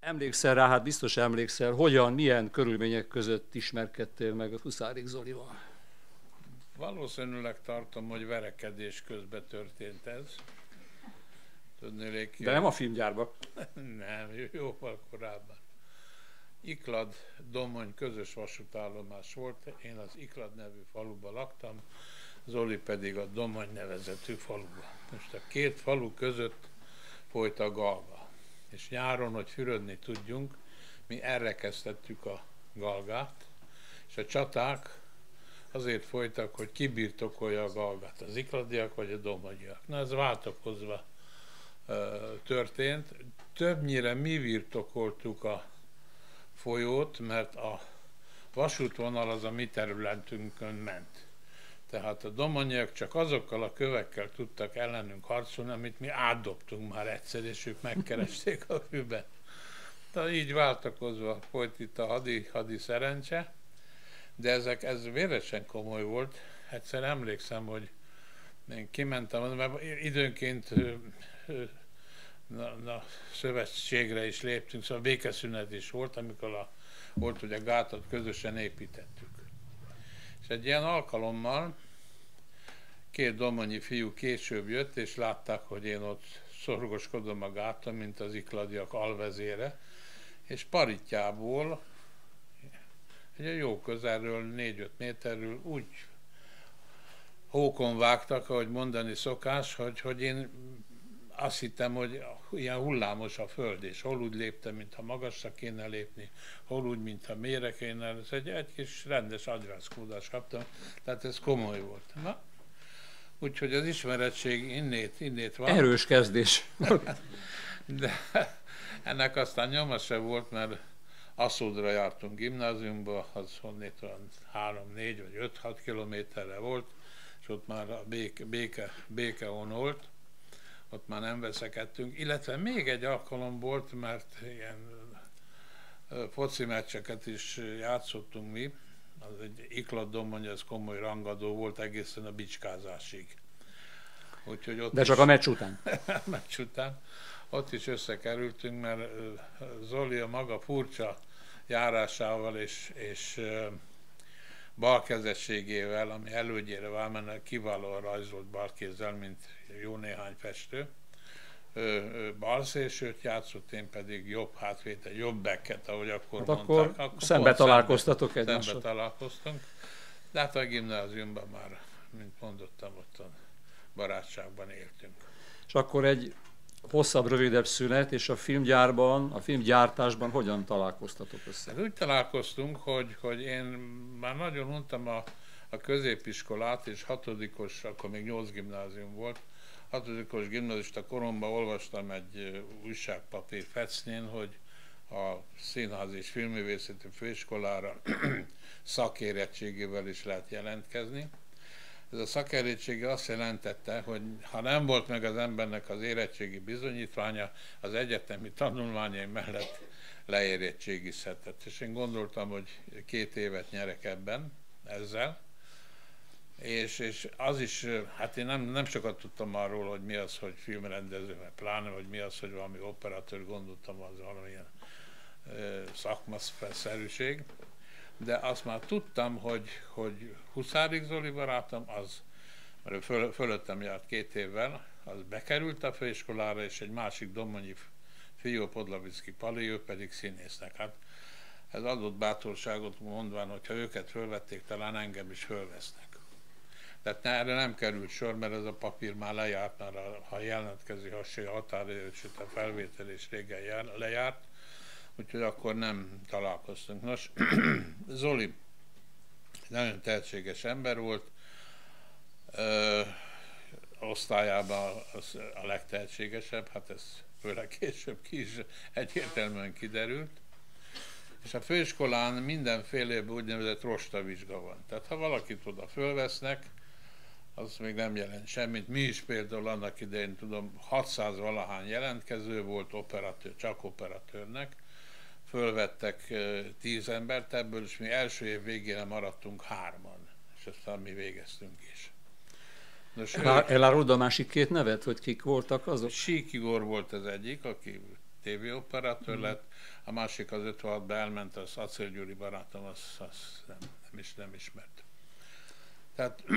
Emlékszel rá, hát biztos emlékszel, hogyan, milyen körülmények között ismerkedtél meg a Huszárik Zolival? Valószínűleg tartom, hogy verekedés közben történt ez. Tudnélék, De nem a filmgyárban. nem, jóval korábban. Iklad Domony közös vasútállomás volt, én az Iklad nevű faluba laktam, Zoli pedig a Domany nevezetű faluba. Most a két falu között folyt a galga. És nyáron, hogy fürödni tudjunk, mi erre kezdtettük a galgát, és a csaták azért folytak, hogy kibirtokolja a galgát, az ikladiak vagy a domagyiak. Na ez váltakozva történt. Többnyire mi birtokoltuk a folyót, mert a vasútvonal az a mi területünkön ment. Tehát a domonyiak csak azokkal a kövekkel tudtak ellenünk harcolni, amit mi átdobtunk már egyszer, és ők megkeresték a fűbe. Tehát így váltakozva folyt itt a hadi, hadi szerencse, de ezek, ez véresen komoly volt. Egyszer emlékszem, hogy én kimentem, mert időnként na, na, szövetségre is léptünk, szóval békeszünet is volt, amikor a, volt, hogy a gátat közösen építettük. És egy ilyen alkalommal két domonyi fiú később jött, és látták, hogy én ott szorgoskodom a gáton, mint az ikladiak alvezére, és paritjából, egy jó közelről, 4-5 méterről úgy hókon vágtak, ahogy mondani szokás, hogy, hogy én azt hittem, hogy ilyen hullámos a föld, és hol úgy léptem, mintha magasra kéne lépni, hol úgy, mintha mélyre kéne. Ez egy, egy kis rendes agyrázkódást kaptam, tehát ez komoly volt. Na, úgyhogy az ismeretség innét, innét van. Erős kezdés. De ennek aztán nyoma se volt, mert Aszódra jártunk gimnáziumba, az honnét olyan 3, 4 vagy 5, 6 kilométerre volt, és ott már a béke, béke, béke volt ott már nem veszekedtünk, illetve még egy alkalom volt, mert ilyen foci meccseket is játszottunk mi, az egy iklat domony, ez komoly rangadó volt egészen a bicskázásig. Úgyhogy ott De csak is, a meccs után? meccs után. Ott is összekerültünk, mert Zoli a maga furcsa járásával és, és balkezességével, ami elődjére válmennek, kiválóan rajzolt balkézzel, mint jó néhány festő. Balszélsőt játszott, én pedig jobb hátvétel, jobb bekket, ahogy akkor hát mondták. Akkor, akkor szembe találkoztatok szembe, egymással. Szembe találkoztunk. De hát a gimnáziumban már, mint mondottam, ott a barátságban éltünk. És akkor egy hosszabb, rövidebb szünet, és a filmgyárban, a filmgyártásban hogyan találkoztatok össze? Hát úgy találkoztunk, hogy, hogy én már nagyon untam a, a középiskolát, és hatodikos, akkor még nyolc gimnázium volt, hatodikos gimnazista koromban olvastam egy újságpapír fecnén, hogy a Színház és Filmművészeti Főiskolára szakérettségével is lehet jelentkezni. Ez a szakérettsége azt jelentette, hogy ha nem volt meg az embernek az érettségi bizonyítványa, az egyetemi tanulmányai mellett leérettségizhetett. És én gondoltam, hogy két évet nyerek ebben ezzel, és, és az is, hát én nem, nem sokat tudtam arról, hogy mi az, hogy filmrendező, mert pláne, hogy mi az, hogy valami operatőr, gondoltam, az valamilyen szakmaszerűség, de azt már tudtam, hogy, hogy Huszárik Zoli barátom, az, mert ő föl, fölöttem járt két évvel, az bekerült a főiskolára, és egy másik domonyi fiú, Podlavicki Pali, ő pedig színésznek. Hát ez adott bátorságot mondván, hogy ha őket fölvették, talán engem is fölvesznek. Tehát erre nem került sor, mert ez a papír már lejárt, mert ha jelentkezik, a határidő, a felvétel is régen jár, lejárt, úgyhogy akkor nem találkoztunk. Nos, Zoli nagyon tehetséges ember volt, ö, osztályában az a legtehetségesebb, hát ez főleg később ki is egyértelműen kiderült. És a főiskolán mindenféle úgynevezett rostavizsga van. Tehát ha valakit oda fölvesznek, az még nem jelent semmit. Mi is például annak idején, tudom, 600 valahány jelentkező volt operatőr, csak operatőrnek, fölvettek 10 embert ebből, és mi első év végére maradtunk hárman, és aztán mi végeztünk is. Nos, Elárulod a másik két nevet, hogy kik voltak azok? Sík Igor volt az egyik, aki tévéoperatőr lett, a másik az 56-ban elment, az Acél Gyuri barátom, az, az nem, nem, is, nem ismert. Tehát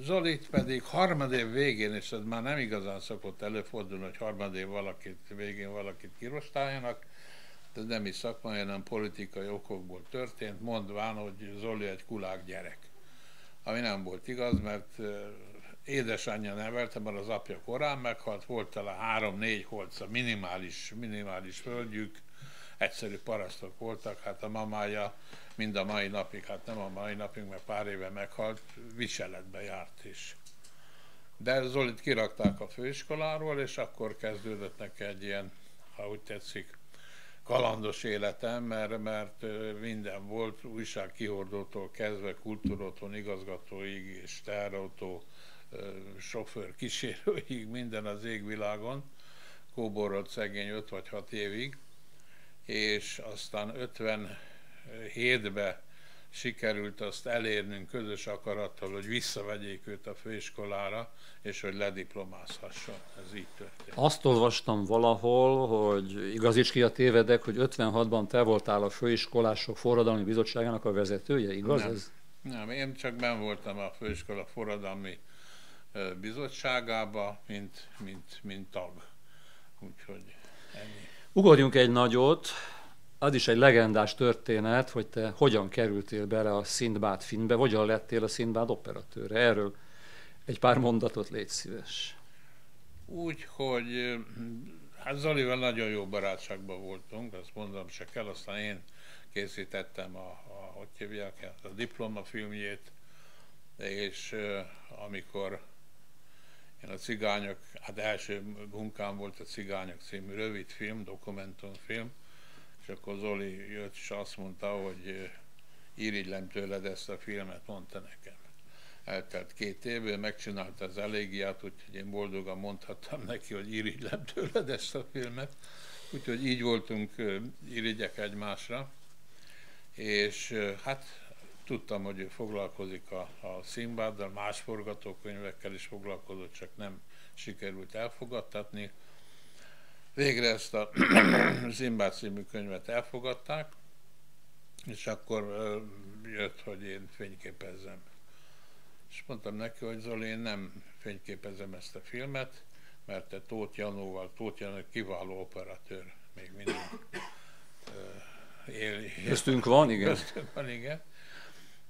Zolit pedig harmadév végén, és ez már nem igazán szokott előfordulni, hogy harmadév valakit, végén valakit kirostáljanak, de nem is szakmai, hanem politikai okokból történt, mondván, hogy Zoli egy kulák gyerek. Ami nem volt igaz, mert édesanyja nevelte, mert az apja korán meghalt, volt talán három-négy holca, minimális, minimális földjük, egyszerű parasztok voltak, hát a mamája mind a mai napig, hát nem a mai napig, mert pár éve meghalt, viseletbe járt is. De Zolit kirakták a főiskoláról, és akkor kezdődött neki egy ilyen, ha úgy tetszik, kalandos életem, mert, mert minden volt, újságkihordótól kezdve, kultúrotthon igazgatóig és teherautó sofőr kísérőig, minden az égvilágon, kóborolt szegény 5 vagy 6 évig, és aztán 57-ben sikerült azt elérnünk közös akarattal, hogy visszavegyék őt a főiskolára, és hogy lediplomázhasson. Ez így történt. Azt olvastam valahol, hogy igazíts ki a tévedek, hogy 56-ban te voltál a főiskolások forradalmi bizottságának a vezetője, igaz nem, ez? Nem, én csak ben voltam a főiskola forradalmi bizottságába, mint, mint, mint tag. Úgyhogy ennyi. Ugorjunk egy nagyot, az is egy legendás történet, hogy te hogyan kerültél bele a Szindbád filmbe, hogyan lettél a Szindbád operatőre. Erről egy pár mondatot légy szíves. Úgy, hogy hát Zolival nagyon jó barátságban voltunk, azt mondom se kell, aztán én készítettem a, a hogy hívják, a diplomafilmjét, és amikor én a cigányok, hát első munkám volt a Cigányok című rövid film, dokumentumfilm, és akkor Zoli jött, és azt mondta, hogy irigylem tőled ezt a filmet, mondta nekem. Eltelt két év, megcsinálta az elégiát, úgyhogy én boldogan mondhattam neki, hogy irigylem tőled ezt a filmet. Úgyhogy így voltunk irigyek egymásra, és hát tudtam, hogy ő foglalkozik a, a Színbáddal, más forgatókönyvekkel is foglalkozott, csak nem sikerült elfogadtatni. Végre ezt a Zimbád című könyvet elfogadták, és akkor jött, hogy én fényképezzem. És mondtam neki, hogy Zoli, én nem fényképezem ezt a filmet, mert te Tóth Janóval, Tóth Janó kiváló operatőr, még mindig él. Köztünk van, igen. Köztünk van, igen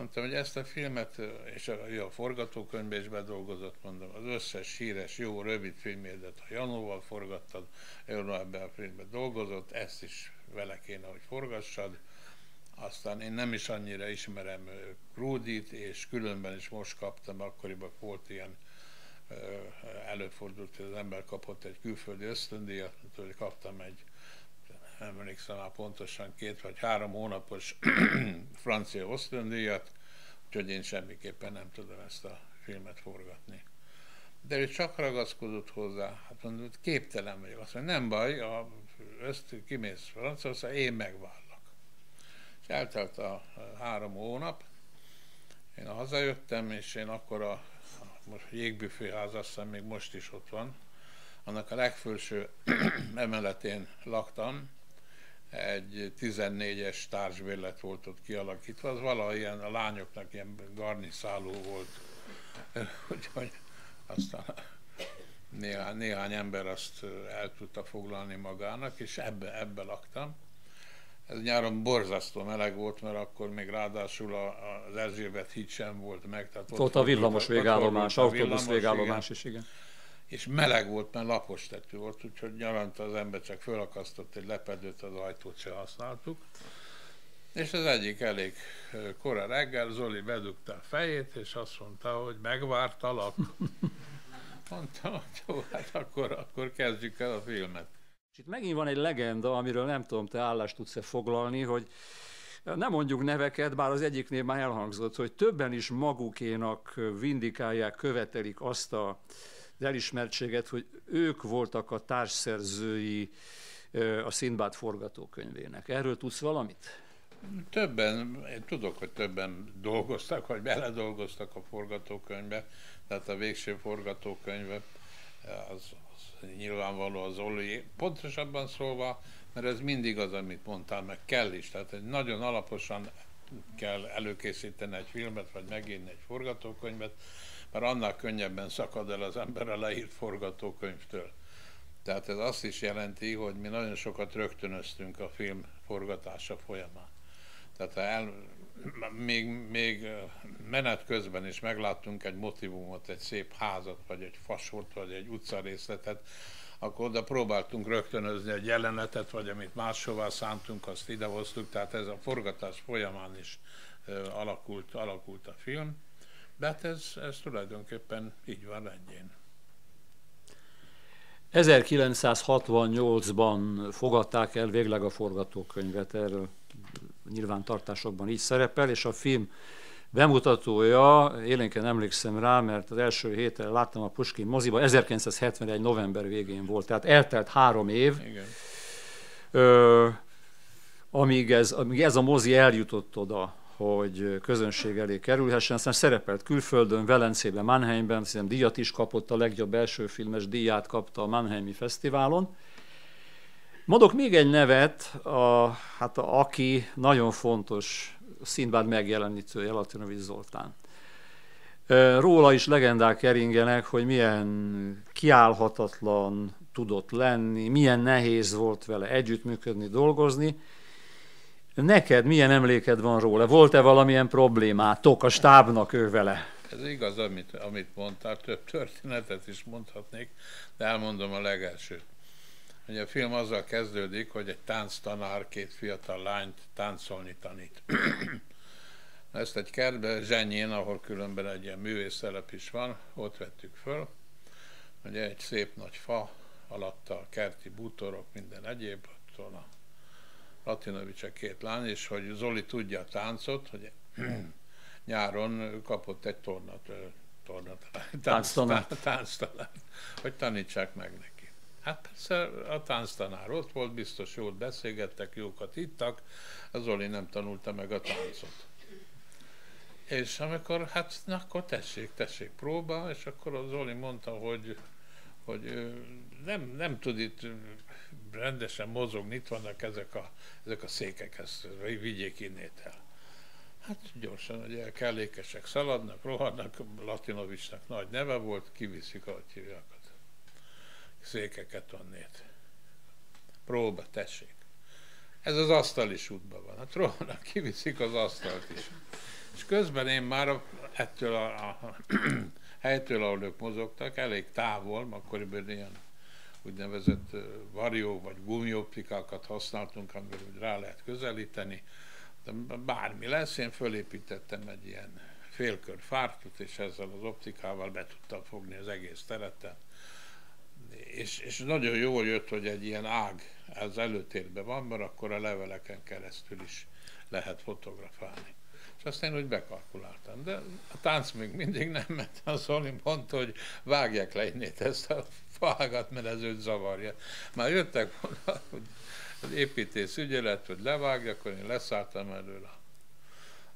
Mondtam, hogy ezt a filmet, és a, a forgatókönyvbe is bedolgozott, mondom, az összes híres, jó, rövid filmjedet a Janóval forgattad, ebben a filmben dolgozott, ezt is vele kéne, hogy forgassad. Aztán én nem is annyira ismerem Krúdit, és különben is most kaptam, akkoriban volt ilyen előfordult, hogy az ember kapott egy külföldi ösztöndíjat, hogy kaptam egy emlékszem már pontosan, két vagy három hónapos francia osztöndíjat, úgyhogy én semmiképpen nem tudom ezt a filmet forgatni. De ő csak ragaszkodott hozzá, hát mondom, hogy képtelen vagyok. Azt mondja, nem baj, a, ezt kimész Franciaország, én megvállak. És eltelt a három hónap, én hazajöttem, és én akkor a, most jégbüféház, azt hiszem még most is ott van, annak a legfelső emeletén laktam, egy 14-es társbérlet volt ott kialakítva, az valahogy ilyen, a lányoknak ilyen garniszáló volt, úgyhogy aztán néhány, néhány ember azt el tudta foglalni magának, és ebbe, ebbe laktam. Ez nyáron borzasztó meleg volt, mert akkor még ráadásul a, az Erzsébet híd sem volt meg. Tehát ott, ott a villamos végállomás, autóbusz végállomás is, igen és meleg volt, mert lapos tető volt, úgyhogy nyaranta az ember csak fölakasztott egy lepedőt, az ajtót se használtuk. És az egyik elég kora reggel Zoli bedugta a fejét, és azt mondta, hogy megvártalak. Mondtam, hogy jó, hát akkor, akkor kezdjük el a filmet. És itt megint van egy legenda, amiről nem tudom, te állást tudsz-e foglalni, hogy nem mondjuk neveket, bár az egyiknél már elhangzott, hogy többen is magukénak vindikálják, követelik azt a elismertséget, hogy ők voltak a társszerzői a Szindbád forgatókönyvének. Erről tudsz valamit? Többen, én tudok, hogy többen dolgoztak, vagy beledolgoztak a forgatókönyvbe, tehát a végső forgatókönyve az, az az nyilvánvaló az Oli. Pontosabban szólva, mert ez mindig az, amit mondtál, meg kell is. Tehát egy nagyon alaposan kell előkészíteni egy filmet, vagy megírni egy forgatókönyvet, mert annál könnyebben szakad el az ember a leírt forgatókönyvtől. Tehát ez azt is jelenti, hogy mi nagyon sokat rögtönöztünk a film forgatása folyamán. Tehát el, még, még menet közben is megláttunk egy motivumot, egy szép házat, vagy egy fasort, vagy egy utcarészletet, akkor oda próbáltunk rögtönözni egy jelenetet, vagy amit máshová szántunk, azt idehoztuk, tehát ez a forgatás folyamán is alakult, alakult a film. De hát ez, ez tulajdonképpen így van rendjén. 1968-ban fogadták el végleg a forgatókönyvet, erről nyilvántartásokban így szerepel, és a film bemutatója, élénken emlékszem rá, mert az első héten láttam a Puskin moziba, 1971. november végén volt, tehát eltelt három év, Igen. Ö, amíg, ez, amíg ez a mozi eljutott oda, hogy közönség elé kerülhessen. Aztán szerepelt külföldön, Velencében, Mannheimben, hiszem díjat is kapott, a legjobb első filmes díját kapta a Mannheimi Fesztiválon. Mondok még egy nevet, a, hát a, aki nagyon fontos Színbád megjelenítője, Latinovics Zoltán. Róla is legendák keringenek, hogy milyen kiállhatatlan tudott lenni, milyen nehéz volt vele együttműködni, dolgozni, Neked milyen emléked van róla? Volt-e valamilyen problémátok a stábnak ő vele? Ez igaz, amit, amit mondtál, több történetet is mondhatnék, de elmondom a legelsőt. Ugye a film azzal kezdődik, hogy egy tánctanár két fiatal lányt táncolni tanít. Ezt egy kertbe, Zsenyén, ahol különben egy ilyen művésztelep is van, ott vettük föl. Ugye egy szép nagy fa, alatta a kerti bútorok, minden egyéb, ott van a Latinovics a két lány, és hogy Zoli tudja a táncot, hogy nyáron kapott egy tornat, tornat tánctanát, tánctanát, hogy tanítsák meg neki. Hát persze a tánctanár ott volt, biztos jót beszélgettek, jókat ittak, a Zoli nem tanulta meg a táncot. És amikor, hát na, akkor tessék, tessék, próba, és akkor az Zoli mondta, hogy, hogy nem, nem tud itt rendesen mozogni, itt vannak ezek a, ezek a székek, ezt vigyék innét el. Hát gyorsan, ugye kellékesek szaladnak, rohannak, Latinovicsnak nagy neve volt, kiviszik, ahogy hívják székeket onnét. Próba, tessék. Ez az asztal is útban van. Hát rohannak, kiviszik az asztalt is. És közben én már ettől a, a helytől, ahol ők mozogtak, elég távol, akkoriban ilyen úgynevezett varió vagy gumioptikákat használtunk, amivel rá lehet közelíteni. De bármi lesz, én fölépítettem egy ilyen félkör fártut, és ezzel az optikával be tudtam fogni az egész tereten. És, és nagyon jól jött, hogy egy ilyen ág az előtérben van, mert akkor a leveleken keresztül is lehet fotografálni. És azt úgy bekalkuláltam. De a tánc még mindig nem ment. Az Zoli mondta, hogy vágják le innét ezt a fágat, mert ez őt zavarja. Már jöttek volna, hogy az építész ügyelet, hogy levágja, akkor én leszálltam elől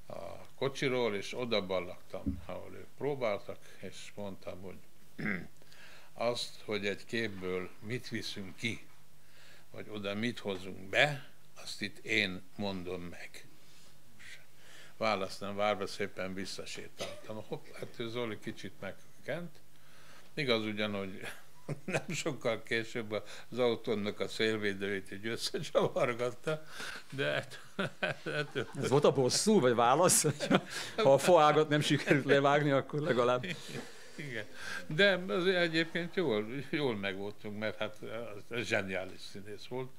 a, a kocsiról, és oda ballagtam, ahol ők próbáltak, és mondtam, hogy azt, hogy egy képből mit viszünk ki, vagy oda mit hozunk be, azt itt én mondom meg. Választ nem várva szépen visszasétáltam. Hopp, hát Zoli kicsit megkent. Igaz ugyan, hogy nem sokkal később az autónak a szélvédőjét így összecsavargatta, de hát, hát, Ez volt a bosszú, vagy válasz? Ha a foágat nem sikerült levágni, akkor legalább... Igen. De az egyébként jól, jól megvoltunk, mert hát ez zseniális színész volt.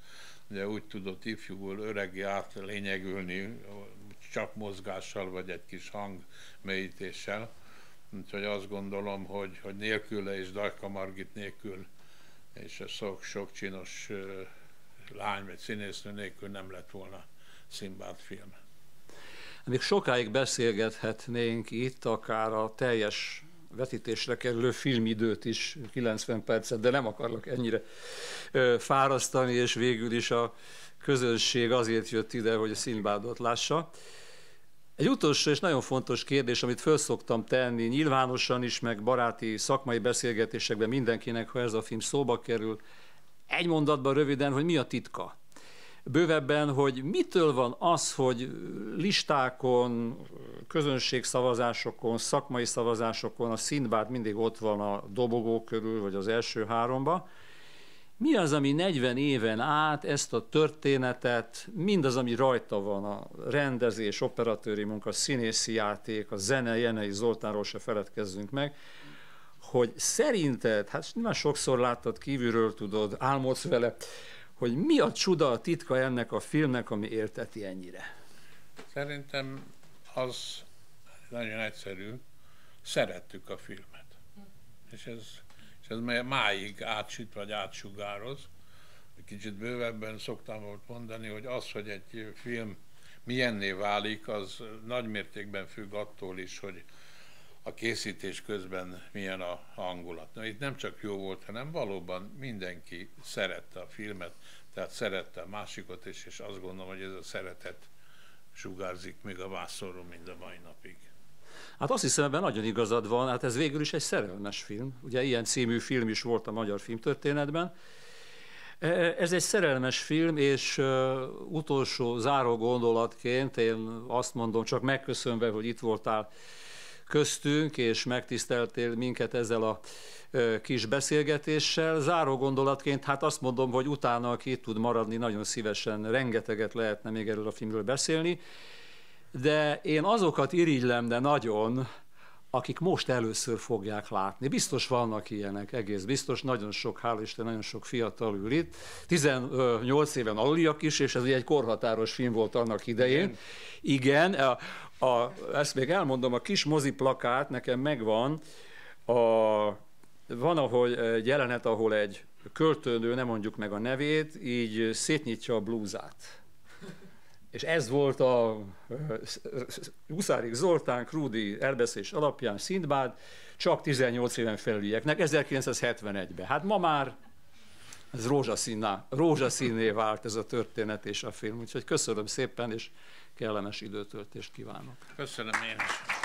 Ugye úgy tudott ifjúból öregi át lényegülni, csak mozgással, vagy egy kis hangmélyítéssel Úgyhogy azt gondolom, hogy, hogy nélküle és Dajka Margit nélkül, és a sok, sok csinos lány vagy színésznő nélkül nem lett volna Szimbád film. Még sokáig beszélgethetnénk itt, akár a teljes vetítésre kerülő filmidőt is, 90 percet, de nem akarok ennyire fárasztani, és végül is a közönség azért jött ide, hogy a Színbádot lássa. Egy utolsó és nagyon fontos kérdés, amit föl szoktam tenni nyilvánosan is, meg baráti szakmai beszélgetésekben mindenkinek, ha ez a film szóba kerül. Egy mondatban röviden, hogy mi a titka? Bővebben, hogy mitől van az, hogy listákon, közönségszavazásokon, szakmai szavazásokon a színbád mindig ott van a dobogó körül, vagy az első háromba, mi az, ami 40 éven át ezt a történetet, mindaz, ami rajta van, a rendezés, operatőri munka, színészi játék, a zene, Jenei Zoltánról se feledkezzünk meg, hogy szerinted, hát nyilván sokszor láttad, kívülről tudod, álmodsz vele, hogy mi a csuda, a titka ennek a filmnek, ami érteti ennyire? Szerintem az nagyon egyszerű, szerettük a filmet. És ez és ez máig átsít vagy átsugároz. Kicsit bővebben szoktam volt mondani, hogy az, hogy egy film milyenné válik, az nagy mértékben függ attól is, hogy a készítés közben milyen a hangulat. Na, itt nem csak jó volt, hanem valóban mindenki szerette a filmet, tehát szerette a másikot is, és azt gondolom, hogy ez a szeretet sugárzik még a vászorról mind a mai napig. Hát azt hiszem, ebben nagyon igazad van, hát ez végül is egy szerelmes film. Ugye ilyen című film is volt a magyar filmtörténetben. E, ez egy szerelmes film, és utolsó záró gondolatként én azt mondom, csak megköszönve, hogy itt voltál köztünk, és megtiszteltél minket ezzel a kis beszélgetéssel. Záró gondolatként, hát azt mondom, hogy utána, aki itt tud maradni, nagyon szívesen rengeteget lehetne még erről a filmről beszélni de én azokat irigylem, de nagyon, akik most először fogják látni. Biztos vannak ilyenek, egész biztos, nagyon sok, hál' Isten, nagyon sok fiatal ül itt. 18 éven aluliak is, és ez egy korhatáros film volt annak idején. Igen, Igen a, a, ezt még elmondom, a kis mozi plakát nekem megvan, a, van ahol egy jelenet, ahol egy költőnő, nem mondjuk meg a nevét, így szétnyitja a blúzát és ez volt a Huszárik Zoltán Krúdi elbeszélés alapján Szindbád, csak 18 éven felülieknek, 1971-ben. Hát ma már ez rózsaszínná, rózsaszínné vált ez a történet és a film, úgyhogy köszönöm szépen, és kellemes időtöltést kívánok. Köszönöm én is.